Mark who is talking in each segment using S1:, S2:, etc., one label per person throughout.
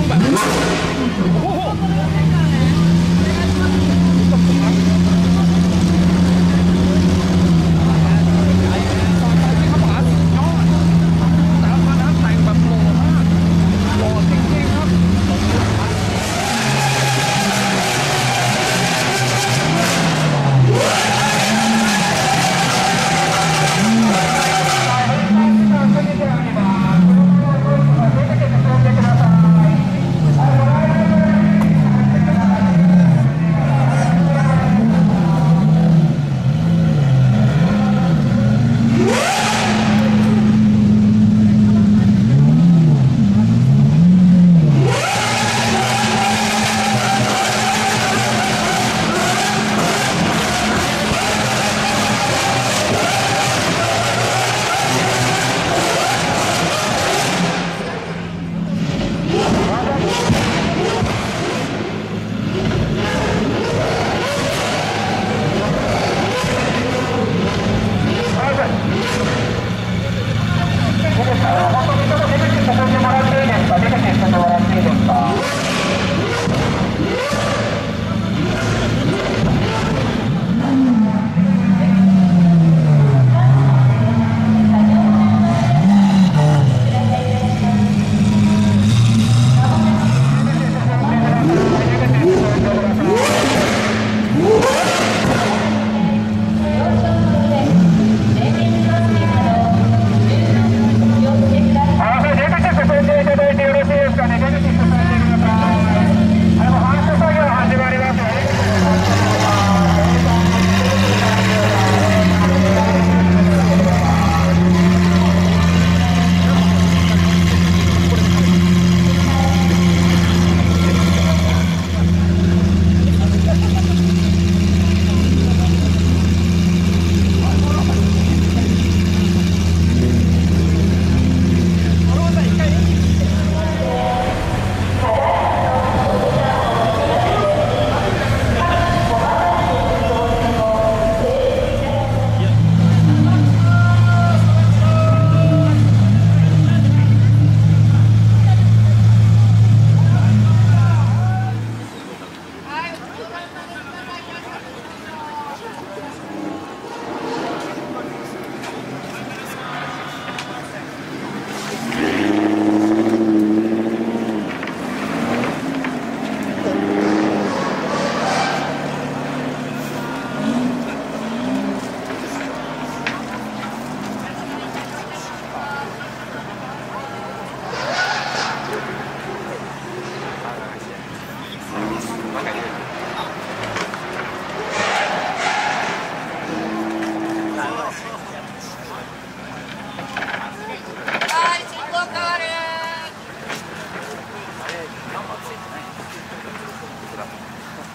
S1: không bạn.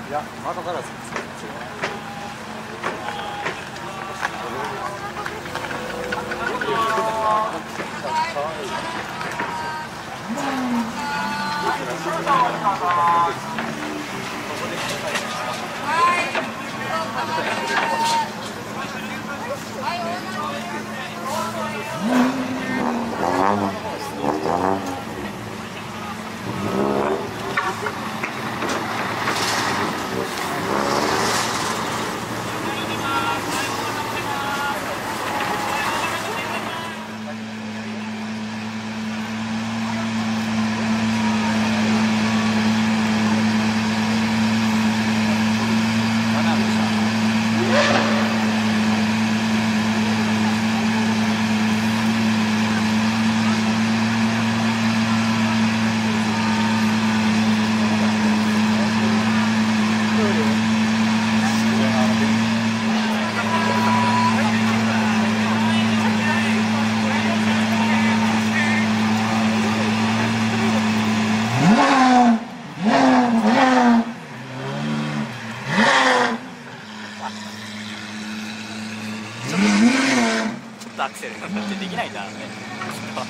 S1: い
S2: や窓ガラスです
S1: ちょっとちょっとアクセルなんてできないんだろうねきっと。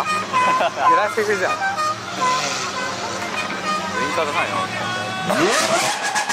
S2: あ揺らしてくじゃん。
S1: ウインカーがないなし